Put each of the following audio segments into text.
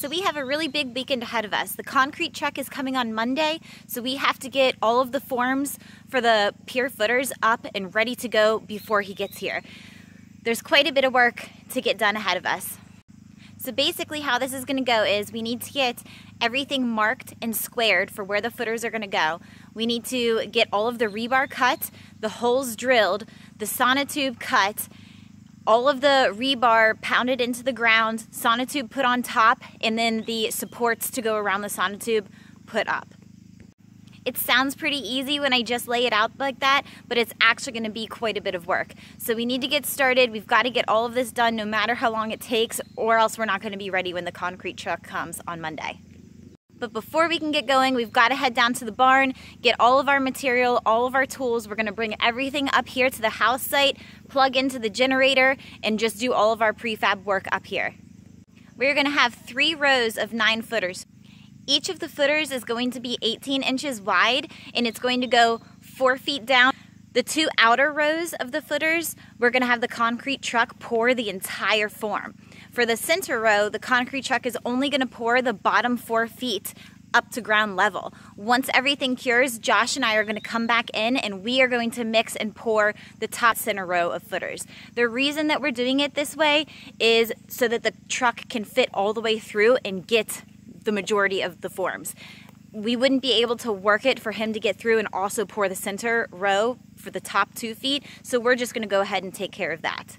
So we have a really big weekend ahead of us. The concrete truck is coming on Monday, so we have to get all of the forms for the pier footers up and ready to go before he gets here. There's quite a bit of work to get done ahead of us. So basically how this is gonna go is we need to get everything marked and squared for where the footers are gonna go. We need to get all of the rebar cut, the holes drilled, the sonotube cut, all of the rebar pounded into the ground, sonotube put on top, and then the supports to go around the sonotube put up. It sounds pretty easy when I just lay it out like that, but it's actually going to be quite a bit of work. So we need to get started. We've got to get all of this done no matter how long it takes, or else we're not going to be ready when the concrete truck comes on Monday. But before we can get going, we've got to head down to the barn, get all of our material, all of our tools. We're gonna bring everything up here to the house site, plug into the generator, and just do all of our prefab work up here. We're gonna have three rows of nine footers. Each of the footers is going to be 18 inches wide, and it's going to go four feet down. The two outer rows of the footers, we're gonna have the concrete truck pour the entire form. For the center row, the concrete truck is only going to pour the bottom four feet up to ground level. Once everything cures, Josh and I are going to come back in and we are going to mix and pour the top center row of footers. The reason that we're doing it this way is so that the truck can fit all the way through and get the majority of the forms. We wouldn't be able to work it for him to get through and also pour the center row for the top two feet, so we're just going to go ahead and take care of that.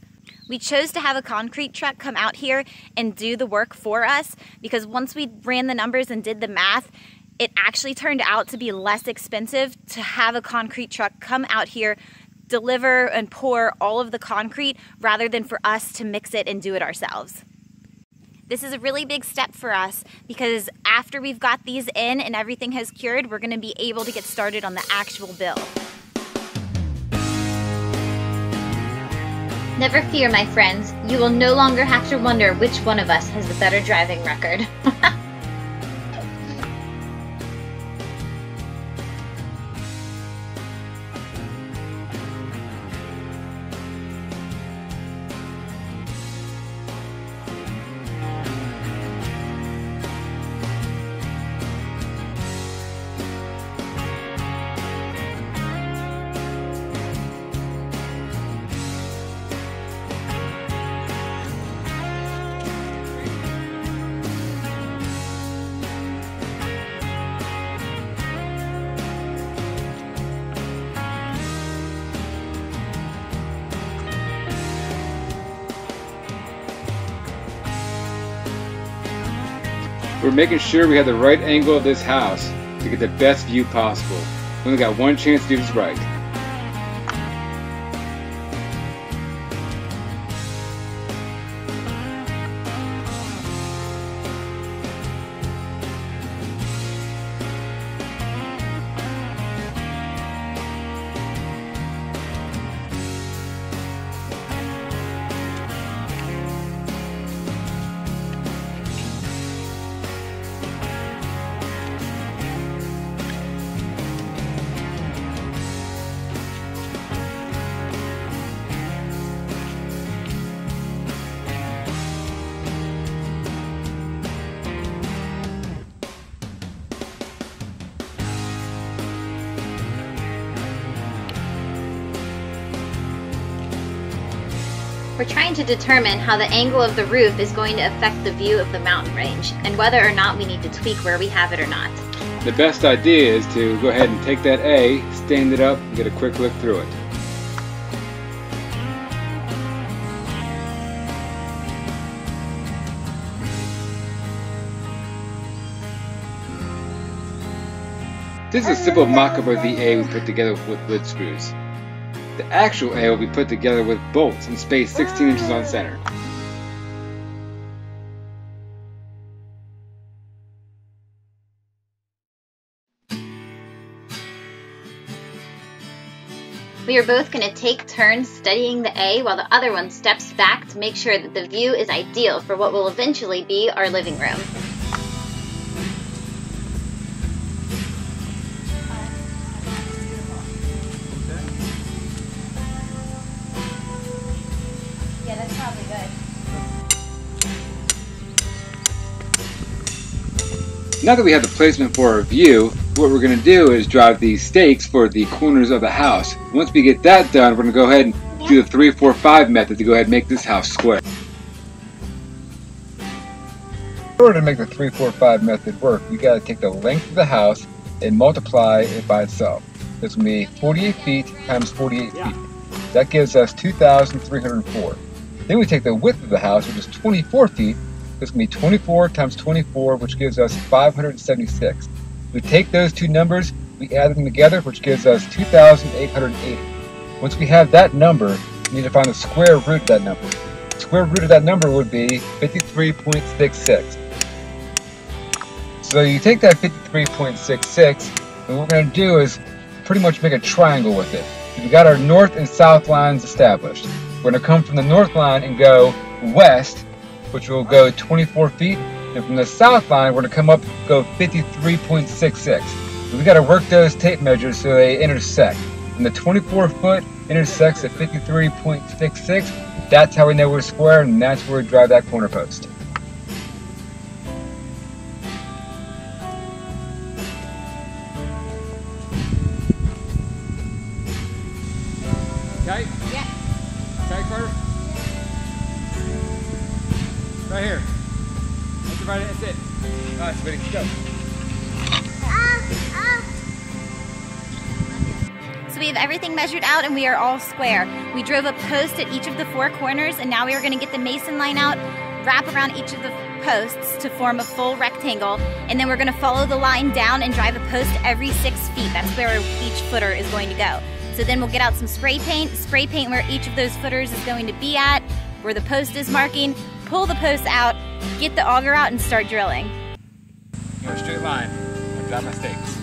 We chose to have a concrete truck come out here and do the work for us because once we ran the numbers and did the math, it actually turned out to be less expensive to have a concrete truck come out here deliver and pour all of the concrete rather than for us to mix it and do it ourselves. This is a really big step for us because after we've got these in and everything has cured, we're gonna be able to get started on the actual build. Never fear, my friends. You will no longer have to wonder which one of us has the better driving record. We're making sure we have the right angle of this house to get the best view possible. We only got one chance to do this right. Determine how the angle of the roof is going to affect the view of the mountain range and whether or not we need to tweak where we have it or not. The best idea is to go ahead and take that A, stand it up, and get a quick look through it. This is a simple mock-up of the A we put together with wood screws. The actual A will be put together with bolts and spaced 16 inches on center. We are both going to take turns studying the A while the other one steps back to make sure that the view is ideal for what will eventually be our living room. Now that we have the placement for our view, what we're going to do is drive these stakes for the corners of the house. Once we get that done, we're going to go ahead and do the 3, 4, 5 method to go ahead and make this house square. In order to make the 3, 4, 5 method work, we got to take the length of the house and multiply it by itself. This will be 48 feet times 48 feet. That gives us 2,304. Then we take the width of the house, which is 24 feet. This will be 24 times 24, which gives us 576. We take those two numbers, we add them together, which gives us 2,880. Once we have that number, we need to find the square root of that number. The square root of that number would be 53.66. So you take that 53.66, and what we're going to do is pretty much make a triangle with it. We've got our north and south lines established. We're going to come from the north line and go west, which will go 24 feet, and from the south line, we're going to come up go 53.66. We've got to work those tape measures so they intersect. And the 24 foot intersects at 53.66. That's how we know we're square, and that's where we drive that corner post. Okay? Yeah. Okay, Carter? Right here. That's right, that's it. All right, ready, go. So we have everything measured out and we are all square. We drove a post at each of the four corners and now we are gonna get the mason line out, wrap around each of the posts to form a full rectangle, and then we're gonna follow the line down and drive a post every six feet. That's where each footer is going to go. So then we'll get out some spray paint, spray paint where each of those footers is going to be at, where the post is marking, pull the post out, get the auger out, and start drilling. Go straight line. I got my stakes.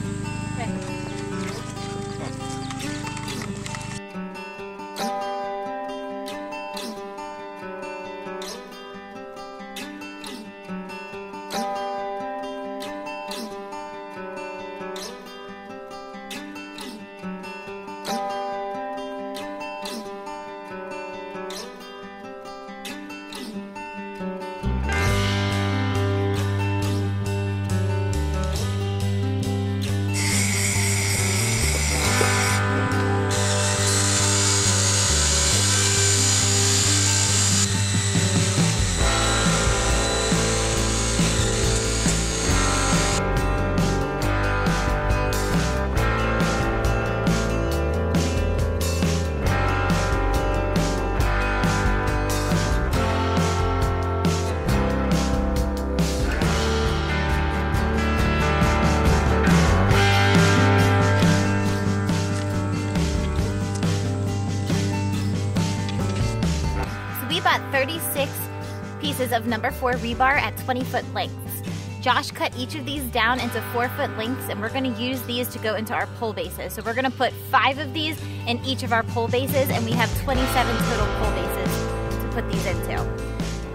Pieces of number four rebar at 20 foot lengths. Josh cut each of these down into four foot lengths and we're gonna use these to go into our pole bases. So we're gonna put five of these in each of our pole bases and we have 27 total pole bases to put these into.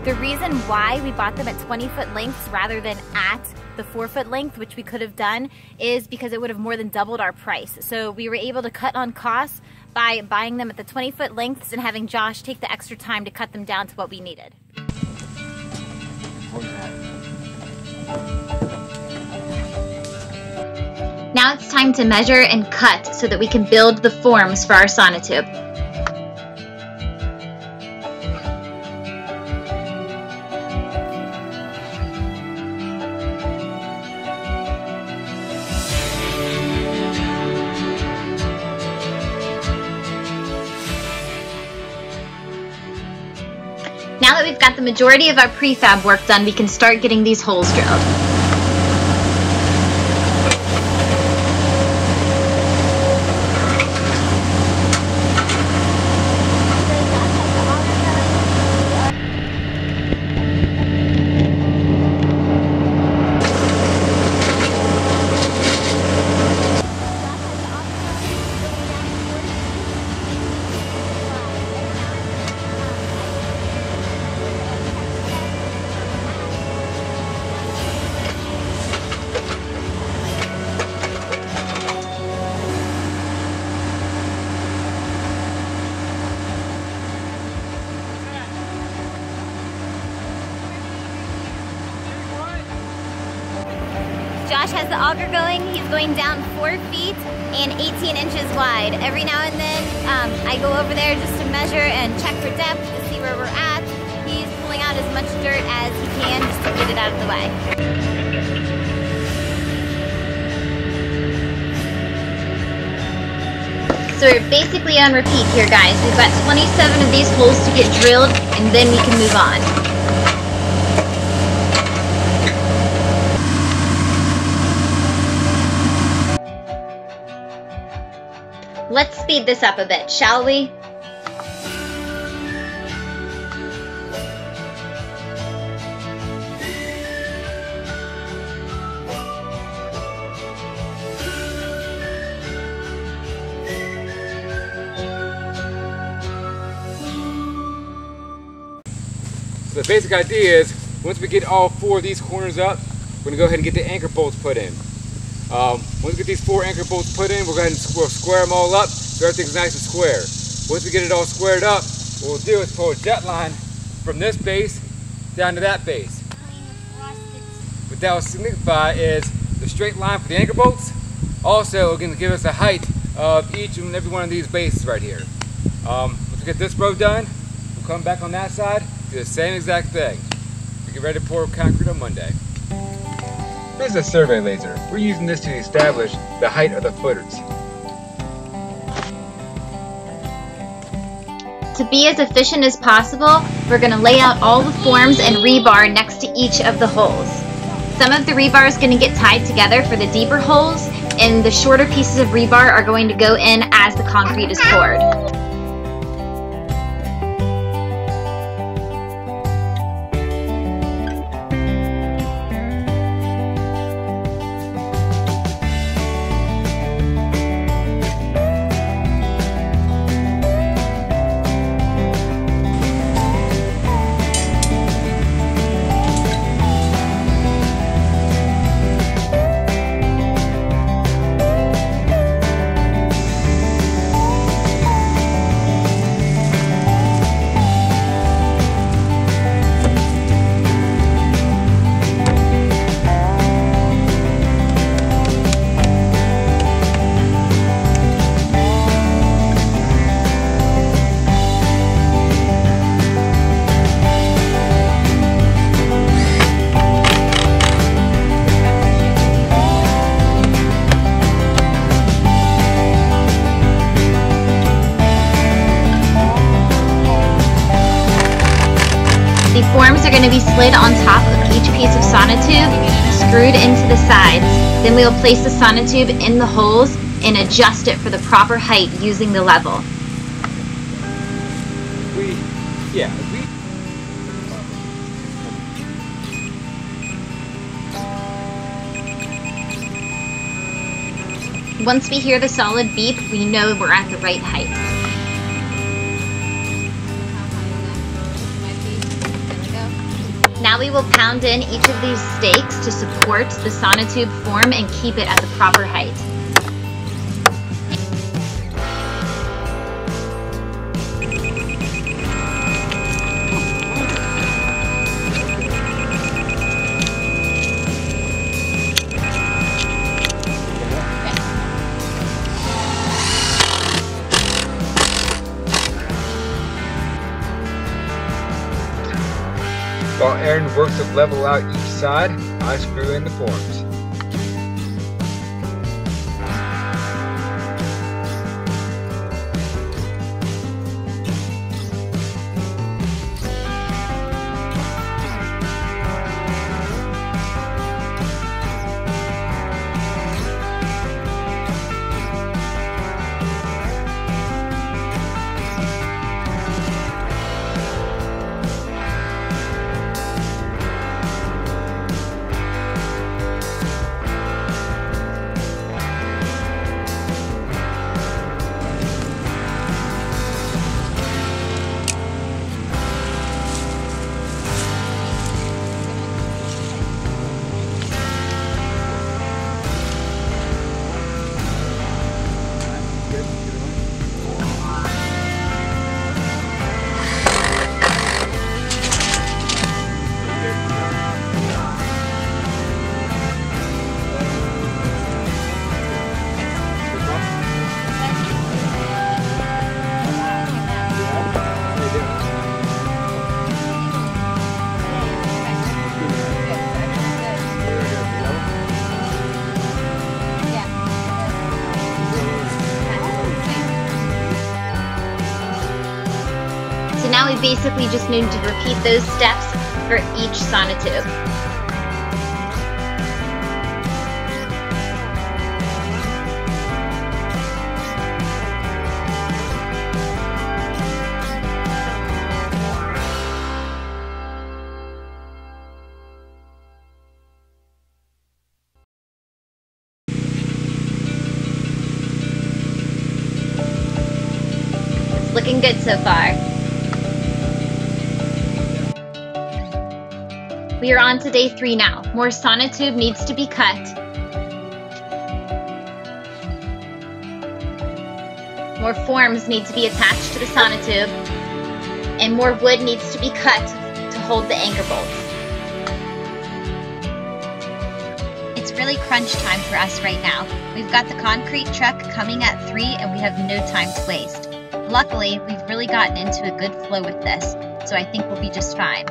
The reason why we bought them at 20 foot lengths rather than at the four foot length, which we could have done, is because it would have more than doubled our price. So we were able to cut on costs by buying them at the 20 foot lengths and having Josh take the extra time to cut them down to what we needed. Now it's time to measure and cut so that we can build the forms for our sonotube. Got the majority of our prefab work done, we can start getting these holes drilled. Auger going. He's going down four feet and 18 inches wide. Every now and then, um, I go over there just to measure and check for depth to see where we're at. He's pulling out as much dirt as he can just to get it out of the way. So we're basically on repeat here, guys. We've got 27 of these holes to get drilled, and then we can move on. Let's speed this up a bit, shall we? So the basic idea is, once we get all four of these corners up, we're gonna go ahead and get the anchor bolts put in. Um, once we get these four anchor bolts put in, we'll go ahead and square, square them all up so everything's nice and square. Once we get it all squared up, what we'll do is pull a jet line from this base down to that base. What that will signify is the straight line for the anchor bolts. Also, going to give us a height of each and every one of these bases right here. Um, once we get this row done, we'll come back on that side, do the same exact thing. We get ready to pour concrete on Monday. This is a survey laser. We're using this to establish the height of the footers. To be as efficient as possible, we're going to lay out all the forms and rebar next to each of the holes. Some of the rebar is going to get tied together for the deeper holes, and the shorter pieces of rebar are going to go in as the concrete is poured. Into the sides. Then we will place the sonotube in the holes and adjust it for the proper height using the level. We, yeah, we. Once we hear the solid beep, we know we're at the right height. Now we will pound in each of these stakes to support the sonotube form and keep it at the proper height. Aaron works to level out each side, I screw in the forms. Basically just need to repeat those steps for each sonotube. It's looking good so far. We are on to day three now. More sonotube needs to be cut. More forms need to be attached to the sonotube. And more wood needs to be cut to hold the anchor bolts. It's really crunch time for us right now. We've got the concrete truck coming at 3 and we have no time to waste. Luckily, we've really gotten into a good flow with this, so I think we'll be just fine.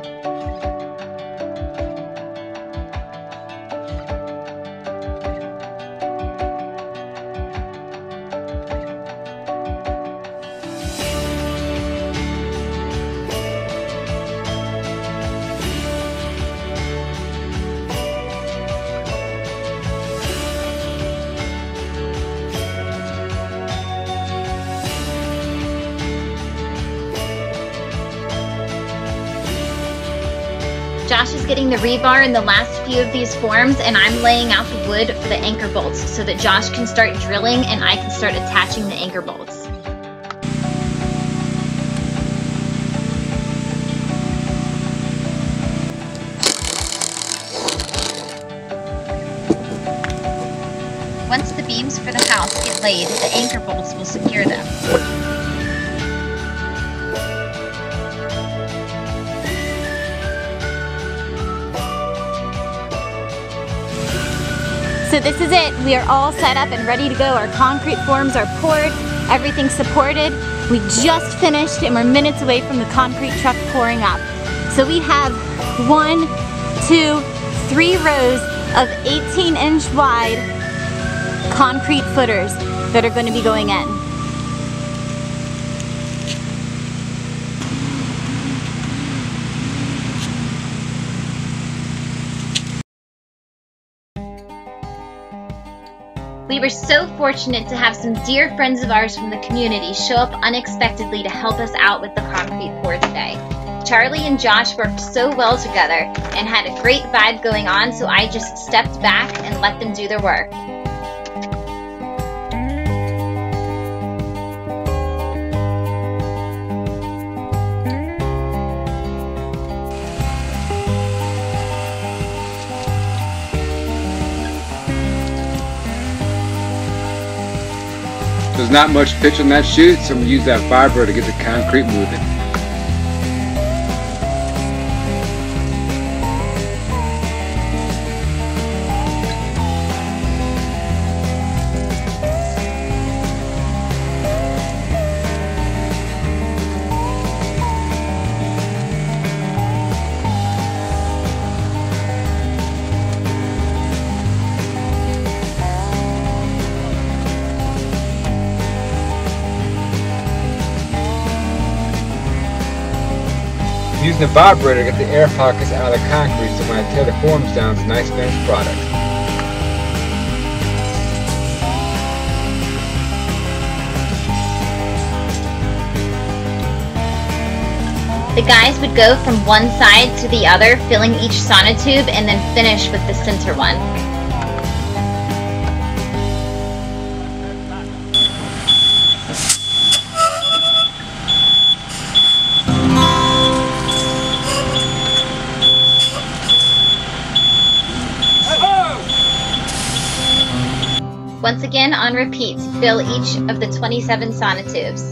Josh is getting the rebar in the last few of these forms and I'm laying out the wood for the anchor bolts so that Josh can start drilling and I can start attaching the anchor bolts. Once the beams for the house get laid, the anchor bolts will secure them. So this is it. We are all set up and ready to go. Our concrete forms are poured, everything's supported. We just finished and we're minutes away from the concrete truck pouring up. So we have one, two, three rows of 18 inch wide concrete footers that are going to be going in. We were so fortunate to have some dear friends of ours from the community show up unexpectedly to help us out with the concrete pour today. Charlie and Josh worked so well together and had a great vibe going on, so I just stepped back and let them do their work. There's not much pitch on that chute, so I'm going to use that vibro to get the concrete moving. Using the vibrator to get the air pockets out of the concrete so when I tear the forms down, it's a nice finished product. The guys would go from one side to the other, filling each sonotube, and then finish with the center one. Once again, on repeat, fill each of the 27 sonotubes.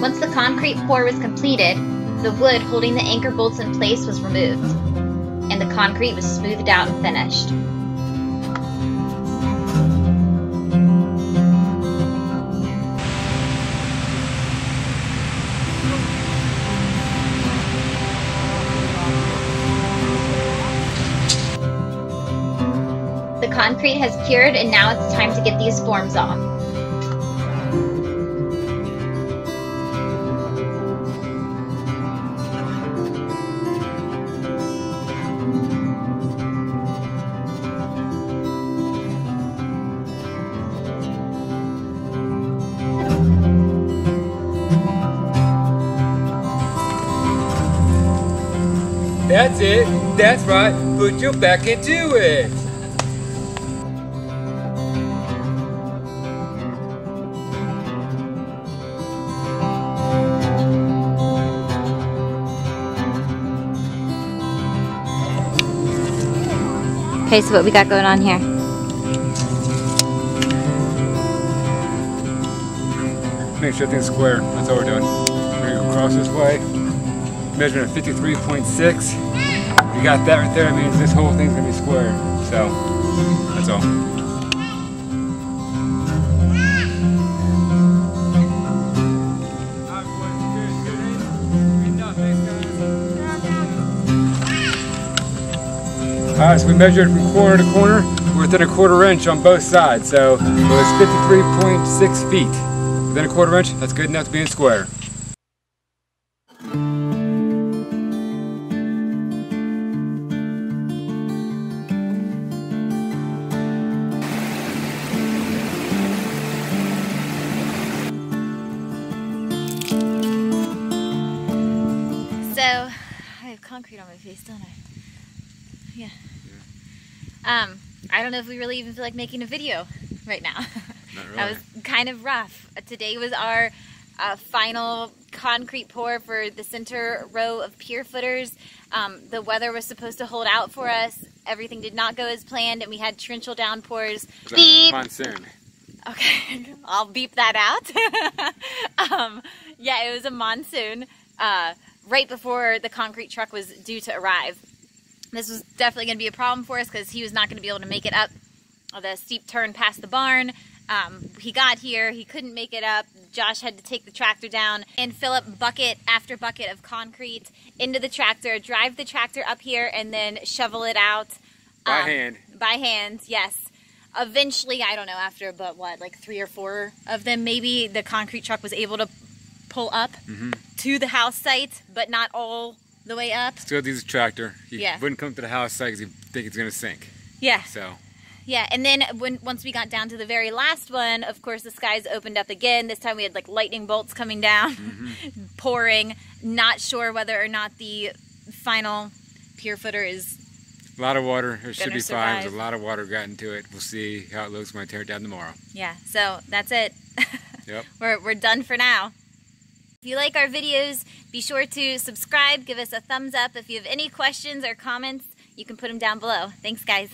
Once the concrete pour was completed, the wood holding the anchor bolts in place was removed, and the concrete was smoothed out and finished. Concrete has cured and now it's time to get these forms off. That's it. That's right. Put your back into it. Okay, so what we got going on here? Make sure everything's square. That's all we're doing. We're gonna go across this way. Measuring at 53.6. You got that right there. It means this whole thing's gonna be square. So, that's all. Alright, so we measured from corner to corner. We're within a quarter inch on both sides, so it was 53.6 feet. Within a quarter inch, that's good enough to be in square. If we really even feel like making a video right now. that was kind of rough. Today was our uh, final concrete pour for the center row of pier footers. Um, the weather was supposed to hold out for us. Everything did not go as planned, and we had torrential downpours. Beep. Monsoon. Okay, I'll beep that out. um, yeah, it was a monsoon uh, right before the concrete truck was due to arrive. This was definitely going to be a problem for us because he was not going to be able to make it up the steep turn past the barn. Um, he got here, he couldn't make it up. Josh had to take the tractor down and fill up bucket after bucket of concrete into the tractor, drive the tractor up here, and then shovel it out. By um, hand. By hand, yes. Eventually, I don't know, after but what, like three or four of them, maybe the concrete truck was able to pull up Mm-hmm. to the house site, but not all the way up. Still needs a tractor. He Yeah. wouldn't come to the house site because he think it's gonna sink. Yeah. So Yeah, and then when once we got down to the very last one, of course the skies opened up again. This time we had like lightning bolts coming down, Mm-hmm. pouring. Not sure whether or not the final pier footer is. a lot of water. It should be fine. There's a lot of water got into it. We'll see how it looks when I tear it down tomorrow. Yeah, so that's it. Yep. we're we're done for now. If you like our videos, be sure to subscribe, give us a thumbs up. If you have any questions or comments, you can put them down below. Thanks, guys.